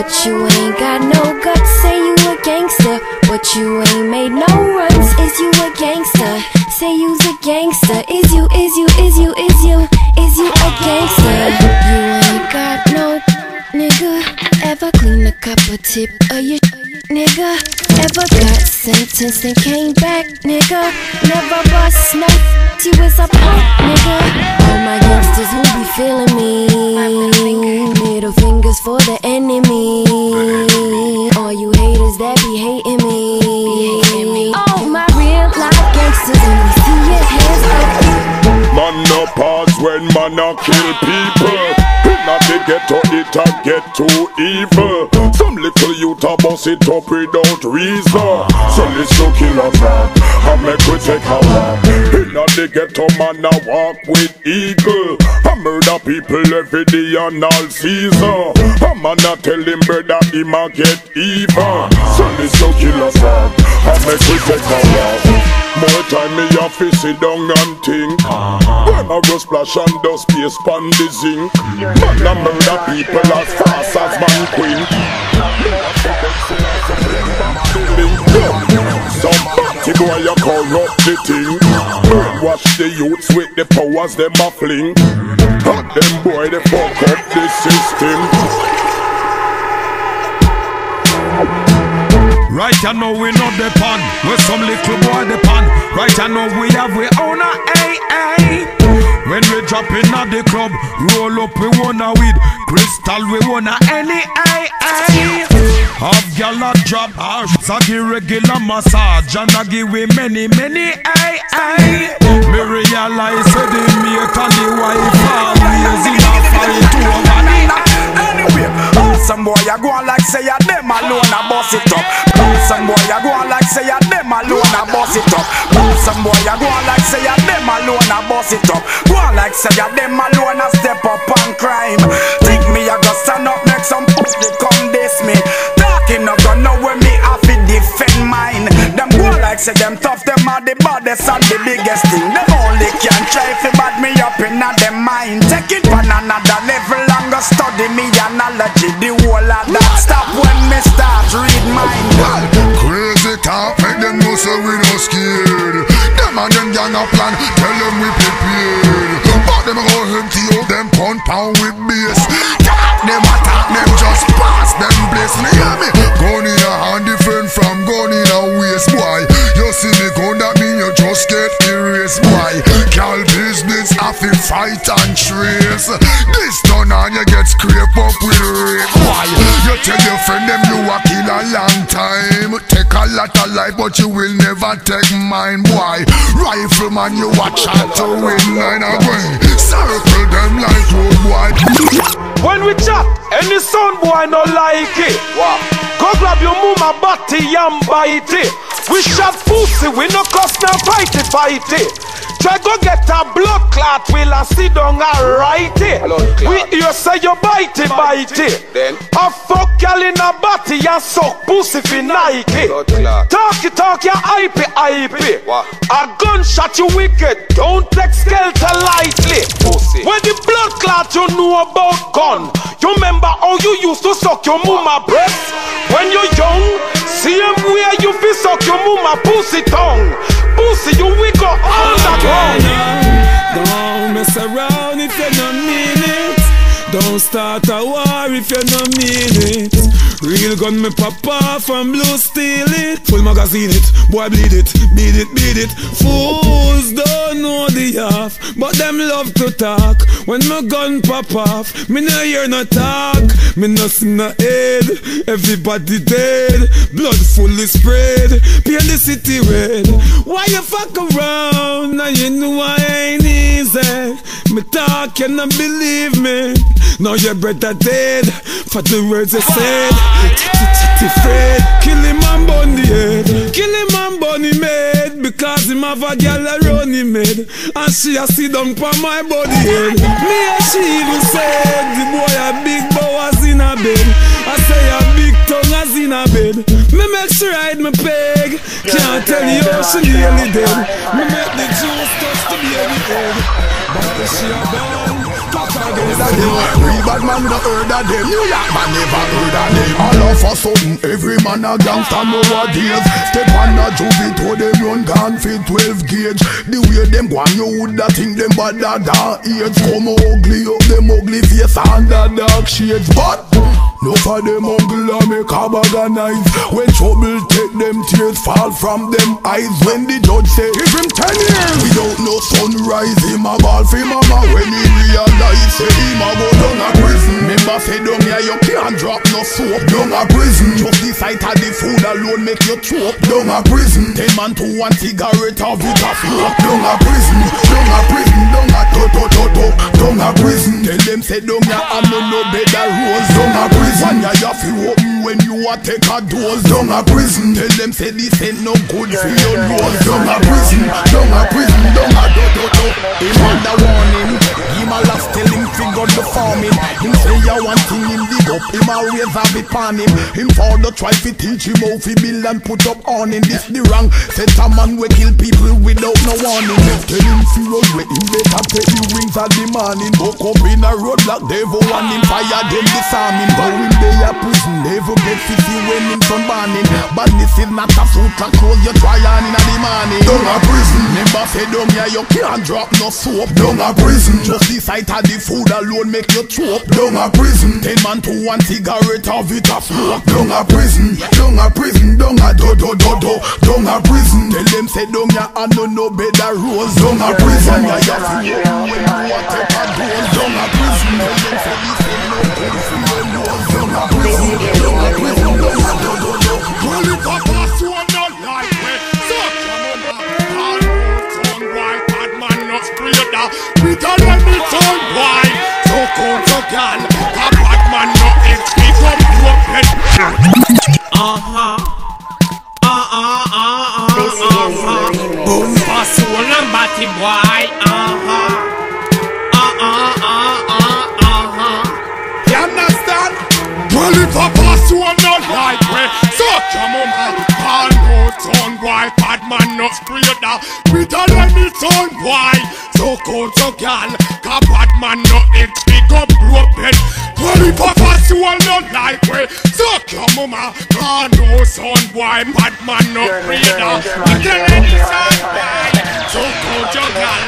But you ain't got no guts, say you a gangster But you ain't made no runs, is you a gangster? Say you's a gangster, is you, is you, is you, is you, is you a gangster? You ain't got no nigga, ever clean a cup of tip of your nigga. Ever got sentenced and came back, nigga? Never bust no you was a punk, nigga. All my youngsters who be feeling me. Middle fingers for the enemy. All you haters that be hating me. All my real life gangsters, when we see your hands up. Man no pause when man no kill people. Now they get to it and get too evil. Some little youth a bust it up without reason. So let's go kill a man and make we take a walk. Inna the ghetto man a walk with eagle. I murder people every day and all season. A man a tell him brother him a get even. So let's go kill a man and make we a walk. More time me have to sit down and think. When I go splash and dust space pon the zinc. Man a murder people as fast as man queen. Some party boy you corrupt the thing. Brainwash the youths with the powers them a fling. And them boy they fuck up the system Right I know we not the pan. With some little boy the pan. Right I know we have we own a AA When we drop in at the club Roll up we wanna weed. Crystal we wanna any AA Have gal a drop So give regular massage And I give we many many AA Me realize say the mate and the wife Always in a fight over Anyway, oh, some boy a go like say a them alone a boss it up. Oh, some boy a go like say a them alone a boss it up. Oh, some boy a go like say a them alone a boss it up. Go like say a them alone a step up on crime. Think me a go stand up make some pussy come this me. Talking no go know where me have to defend mine. Them go like say them tough, them are the baddest and the biggest thing. Them only can try to bad me up in a them mind. Take it on go study me analogy. The whole of that stop when me start read mind. Crazy talk, make them know so we no scared. Them and them gang a plan, tell them we prepared. But them go empty out them compound with bass. Talk them attack them just pass them place. Me hear me? Gun in a hand different from gun in a waist, boy. You see me gun that mean you just get erased, boy. Cal business, I fi fight and trace. Time. Take a lot of life, but you will never take mine, boy. Rifleman, you watch out to win line away. Circle them like road boy. When we chat, any sound boy no like it. Go grab your mama body and bite it. We shot pussy, we no cuss now fight it, fight it. Try go get a blood clot, we'll a sit down and write it. We hear say you bite it, bite it. Then? A fuck gal in a body and suck pussy fi Nike. Talk you talk you hype it, hype A gunshot you wicked, don't take skelter lightly. Pussy. When the blood clot you know about gun. You remember how you used to suck your mama breast when you young? Same way you fi suck your mama pussy tongue. Pussy you wiggle underground. Don't mess around if you don't mean it. Don't start a war if you don't mean it. Real gun me pop off and blue steal it. Full magazine it, boy bleed it, beat it, beat it. Fools don't know the half, but them love to talk. When my gun pop off, me no hear no talk. Me no see no head, everybody dead. Blood fully spread, paint the city red. Why you fuck around? Now you know I ain't easy. Me talk, you not believe me. Now your brother dead for the words you said. Fred, kill him and burn the head. Kill him and burn him head because him have a girl around him head and she a sit down for my body head. Me and she even said the boy a big bowers in a bed. I say a big tongue as in a bed. Me make she ride my peg. Can't tell you how she nearly dead. Me make the juice touch the baby head. But she a bone, against. Real bad man no heard of them. New York man never heard of them. All of a sudden, every man a gangster nowadays. Step on a juvie to them run gun fit 12 gauge. The way them go on, you woulda think them bad than age. Come ugly up them ugly face under dark shades, but. No for them uncle I make a bag of knives. When trouble take them tears fall from them eyes. When the judge say give him ten years. Without no sunrise him a ball for mama. When he realize say him a go down a prison. Remember say down here you can't drop no soap. Down a prison. Just the sight of the food alone make you choke. Down a prison. Ten man to one cigarette of it a smoke Down a prison. Down a prison. Down a to to to to Down a prison. Tell them say down here I no no better rose Down a prison You feel open when you a take a dose. Down a prison Tell them say this ain't no good for your nose. Down a prison Down a prison Down a to to to Him warning Him a last tell him figure the farming. Him say ya one thing him dig up. Him a raise a bit on him. Him father try to teach him how fi build and put up on him. This the wrong Set a man we kill people without no warning. Tell him fi run where him better take the wings of the morning. Buck up in a roadblock devil want him fire them disarm him But him they a prison never get fifty when him son burning Badness is not a fruit and close your try on in the morning. Down a prison. Remember say down here you can't drop no soap. Down a prison. Just the sight of the food alone make you choke. Down a prison. Ten man to one cigarette of it a smoke. Down a prison. Down a prison. Down a do do do do. Down a prison. Tell them say down here I no no better rose Down a prison. Yeah yeah when you a take a dose Down a prison Tell them say this ain't no good for your nose Down a prison Boom for soul and body boy. Uh-huh. Well, if a pass you a not like me, suck your mama. All roots on white, bad man not. We don't let me turn white. So cold, so gal. A bad man not come to a pet. Well, if a pass you a not like me, suck your mama. All roots on bad man not You're straight down. listening to We Master don't let me Walker turn on white. So cold, so gal.